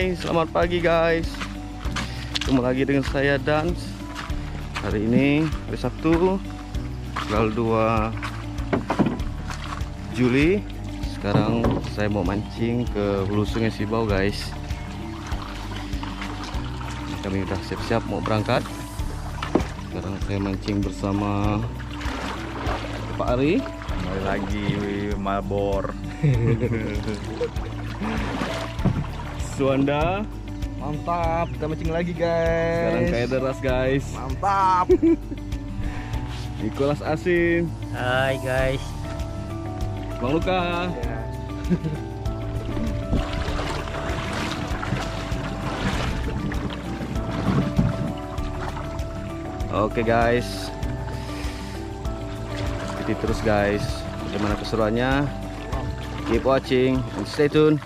Hai, selamat pagi guys. Ketemu lagi dengan saya Dans. Hari ini hari Sabtu, tanggal 2 Juli. Sekarang saya mau mancing ke hulu Sungai Sibau guys. Kami udah siap-siap mau berangkat. Sekarang saya mancing bersama Pak Ari. Kembali lagi mabor. Suanda. Mantap, kita mancing lagi guys. Sekarang kayak deras guys. Mantap. Nicholas Asin. Hai guys. Bang Luka. Oke guys. Ikuti terus guys. Bagaimana keseruannya? Keep watching and stay tune.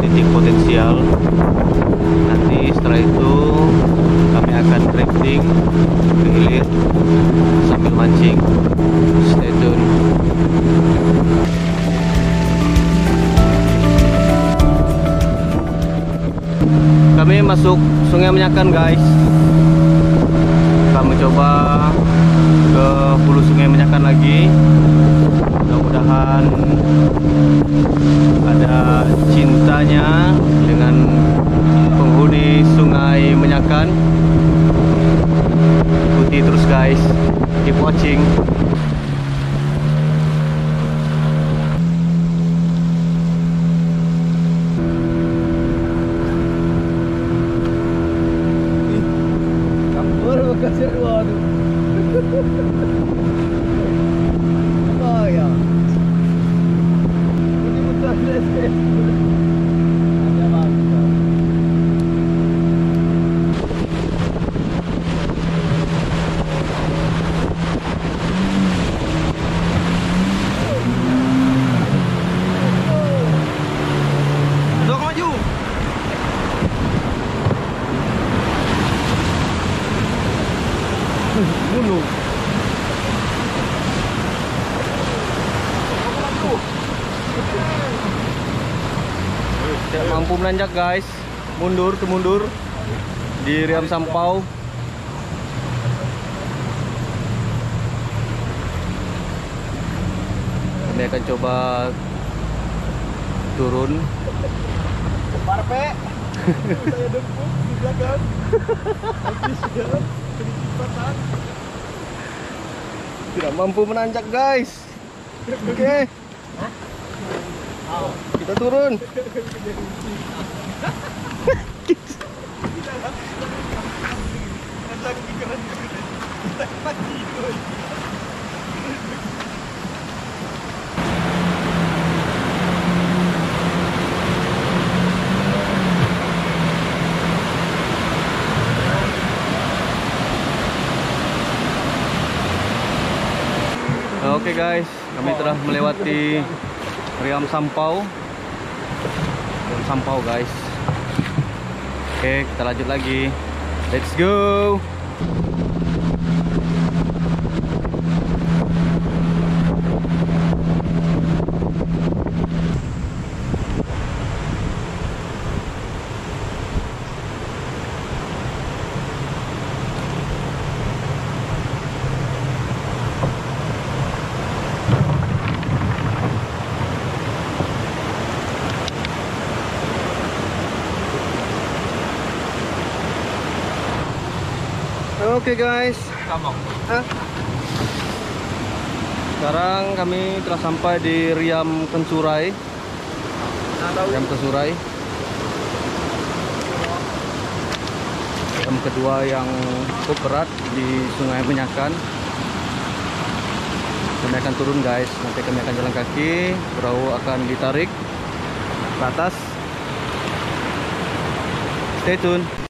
Titik potensial. Nanti setelah itu kami akan drifting ke hilir sambil mancing. Stay tune. Kami masuk Sungai Menyakan guys. Kami coba ke hulu Sungai Menyakan lagi. Mudah-mudahan ada cintanya dengan penghuni Sungai Menyakan. Ikuti terus guys. Keep watching. Menanjak guys. Mundur ke mundur di Riam Sampau. Kami akan coba turun. Parpe. Saya dempuk di belakang. Habis. Sedikit patah. Tidak mampu menanjak guys. Oke. Kita turun. Oke guys, kami telah melewati Riam Sampau. Riam Sampau guys. Oke, kita lanjut lagi. Let's go. Oke guys, Kamu. sekarang kami telah sampai di Riam Kensurai. Riam Kensurai. Riam kedua yang cukup berat di Sungai Menyakan. Kami akan turun guys, nanti kami akan jalan kaki, perahu akan ditarik ke atas. Stay tune.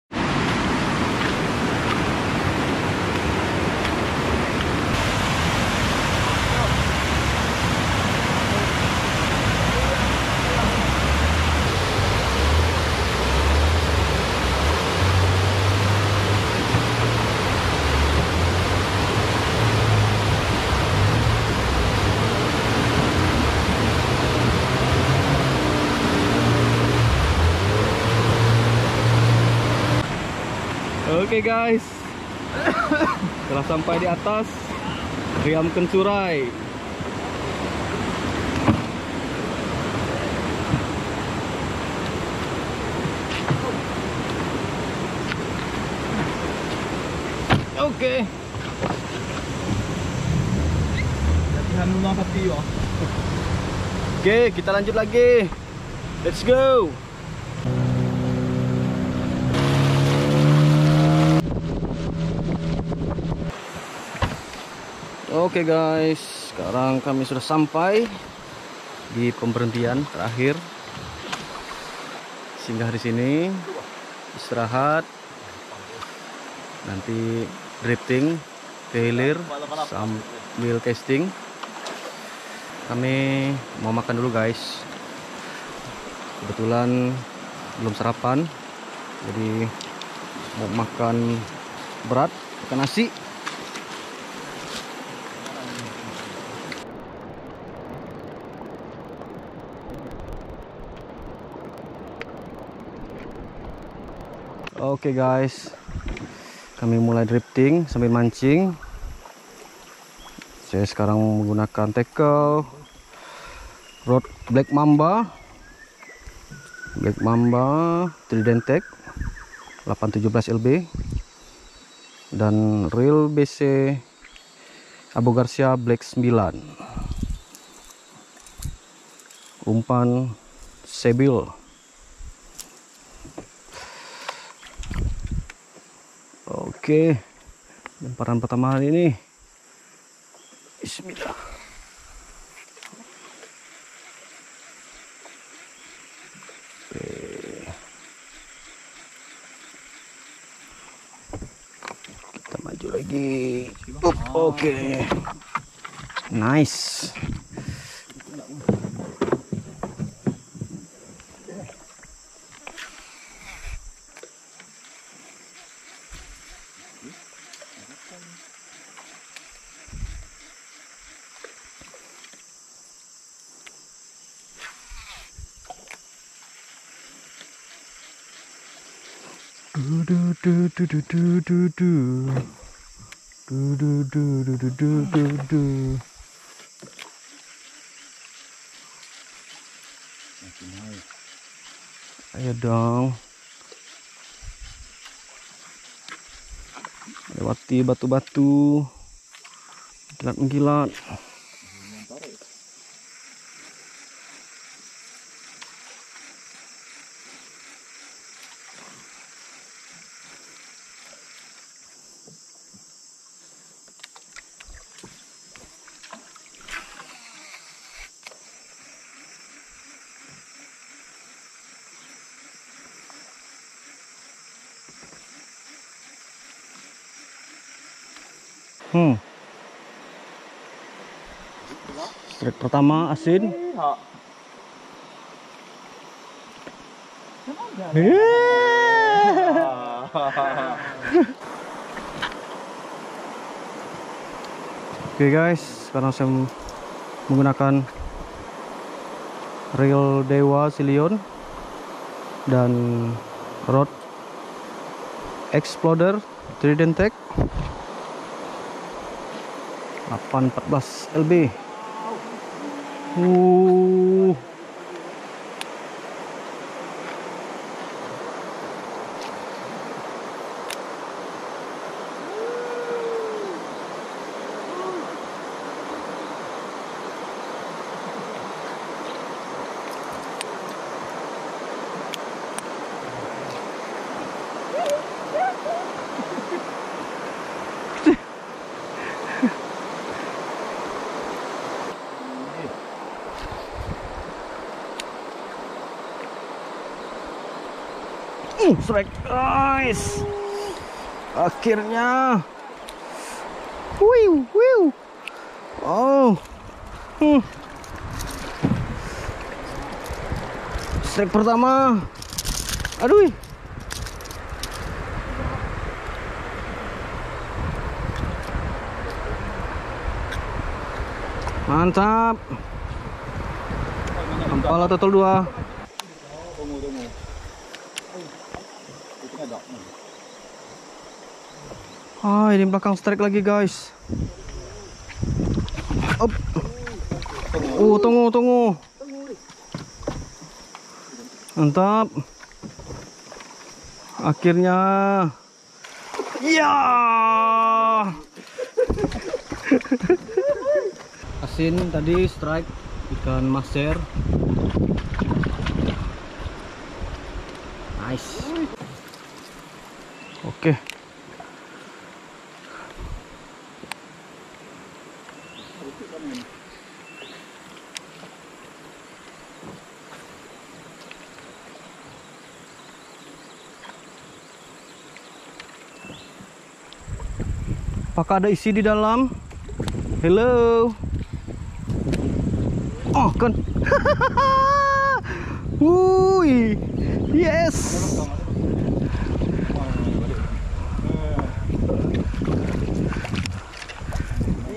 Oke guys, telah sampai di atas Riam Kencurai. Oke, ya. oke kita lanjut lagi. Let's go. Oke guys, sekarang kami sudah sampai di pemberhentian terakhir. Singgah di sini, istirahat, nanti drifting, trailer, sambil casting. Kami mau makan dulu guys. Kebetulan belum sarapan, jadi mau makan berat, makan nasi. Oke guys, kami mulai drifting sambil mancing. Saya sekarang menggunakan tackle rod Black Mamba, Black Mamba Trident Tech 817 LB dan reel BC Abu Garcia Black 9. Umpan Sebil Oke, lemparan pertama hari ini. Bismillah. Oke. Kita maju lagi. Oke. Nice. Ayo dong. Lewati batu-batu. Gilat-gilat. Hmm. Strike pertama asin. Oke guys, sekarang saya menggunakan reel Dewa Silion dan rod Exploder Trident Tech 814 LB. Uh. Uh, strike. Nice. Akhirnya. Wiu, wiu. Oh. Hmm. Strike pertama. Aduh. Mantap. Kepala total dua. Tunggu, tunggu. Ah, ini belakang strike lagi, guys. Up. Oh, tunggu, tunggu. Mantap. Akhirnya. Ya. Asin tadi strike ikan maser. Nice. Oke. Apakah ada isi di dalam? Hello. Oh, kan. Wui. Yes.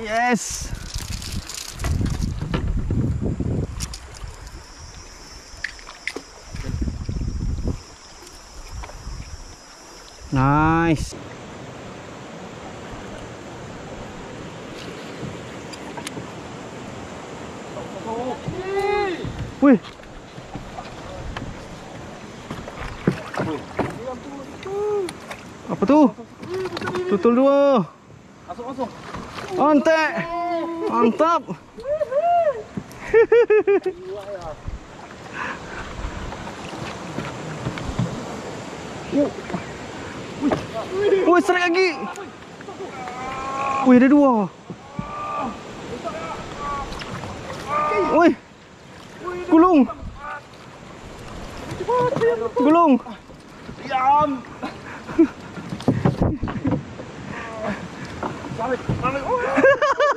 Yes. Nice. Wih. Apa tuh? Tutul dua. Mantap. Wih, strike lagi. Wih, ada dua. Wih. Gulung. Gulung. Diam. Balik, balik.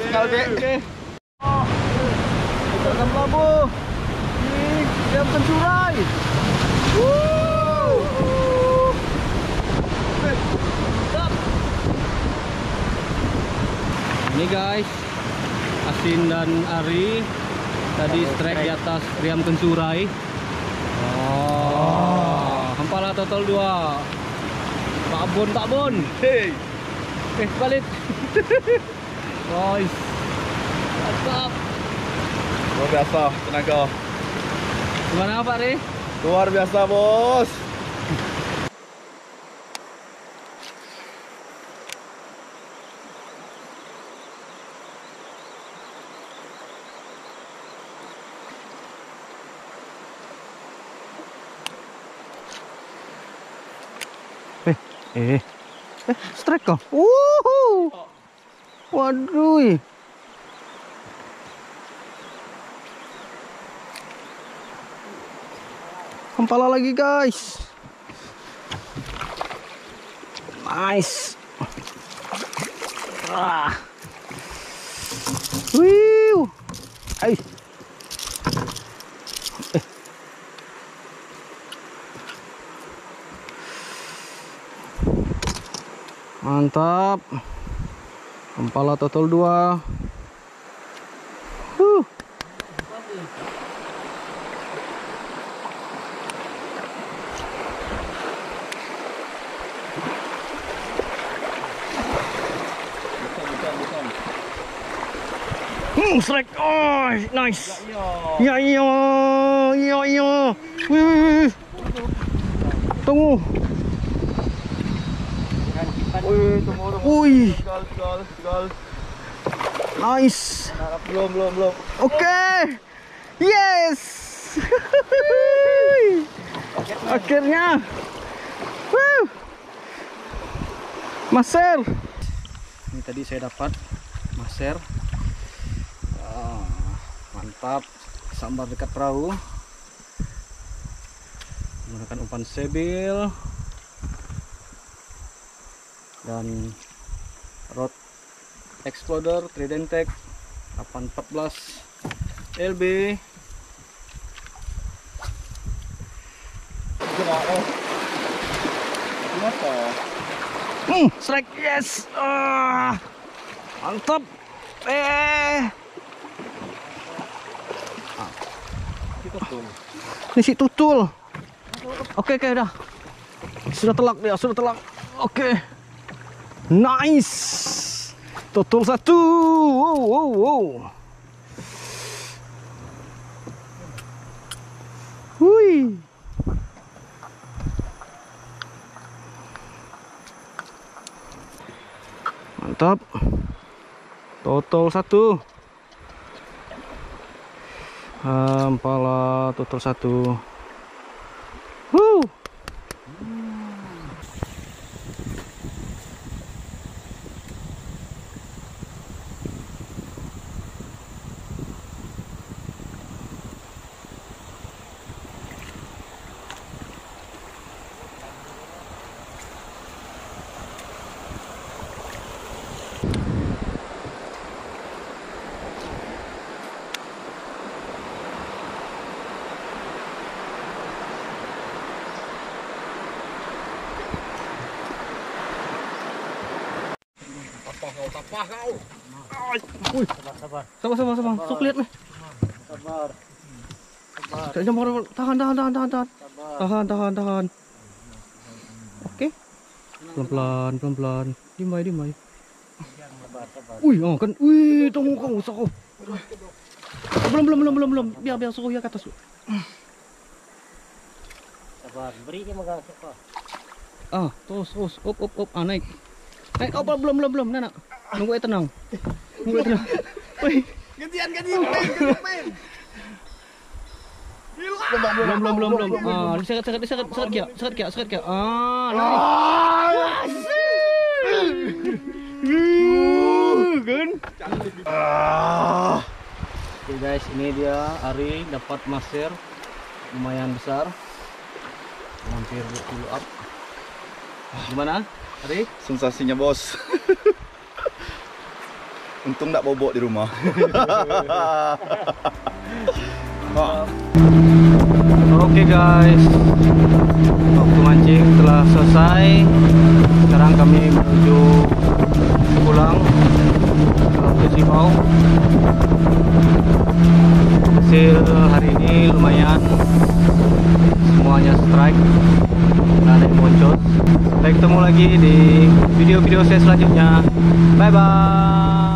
Tinggal dek. Kita akan pelabuh. Di Diam Pencurai. Ini guys, Asin dan Ari tadi strike di atas Riam Kencurai. Oh, Hempala total dua. Pak Bon, Pak Bon. Hei. Eh, balik. Guys. Mantap. Luar biasa tenaga. Gimana Pak Ri? Luar biasa, Bos. Eh, eh. Eh, strike kah? Wuhu. Waduh. Kempala lagi, guys. Nice. Ah. Wiu. Ay. Eh. Mantap. Kempala total 2. Huh. Hmm, strike. Oh, nice. Ya, iya. Ya, iya. Wih, wih. tunggu. Wih, nice. Belum, belum, belum. Oke. Yes. Akhirnya. Woo. Maser. Ini tadi saya dapat maser. Ah, mantap. Sambar dekat perahu. Menggunakan umpan sebil dan rod exploder Tridentec 814 LB Hmm, strike yes. Ah, mantap. Eh. Ini si tutul. Oke, oke, udah. Sudah telak dia, sudah telak. Oke. Nice. Tutul satu. Wow, wow, wow. Hui. Mantap. Total satu. Ampala total satu. Huh. Wih. Sabar, sabar, sabar. Sok lihat nih. Sabar. Jangan tahan, tahan, tahan, tahan, tahan. Tahan, tahan, tahan. Oke. Pelan-pelan, pelan-pelan. Dimai, dimai. Wih, oh kan. Wih, tunggu kau, usah kau. Belum, belum, belum, belum, belum. Biar, biar suruh ya ke atas. Sabar, beri dia megang? Ah, terus, terus. Up, up, up. Ah, naik. Naik. Oh, belum, belum, belum. Nah, nak. Nunggu air tenang. Nunggu tenang. Wih. Gantian, gantian, main, gantian, main. Belum, belum, belum, belum. Ah, seret, seret, seret, seret kia, seret kia, seret kia. Ah, naik. kan? Oke guys, ini dia Ari dapat maser lumayan besar. Hampir 20 up. Gimana? Ari? Sensasinya bos. Untung tak bobok di rumah. Oke guys, waktu mancing telah selesai. Sekarang kami menuju pulang ke Sibau. Hasil hari ini lumayan, semuanya strike dan ada yang muncul. Sampai ketemu lagi di video-video saya selanjutnya. Bye bye.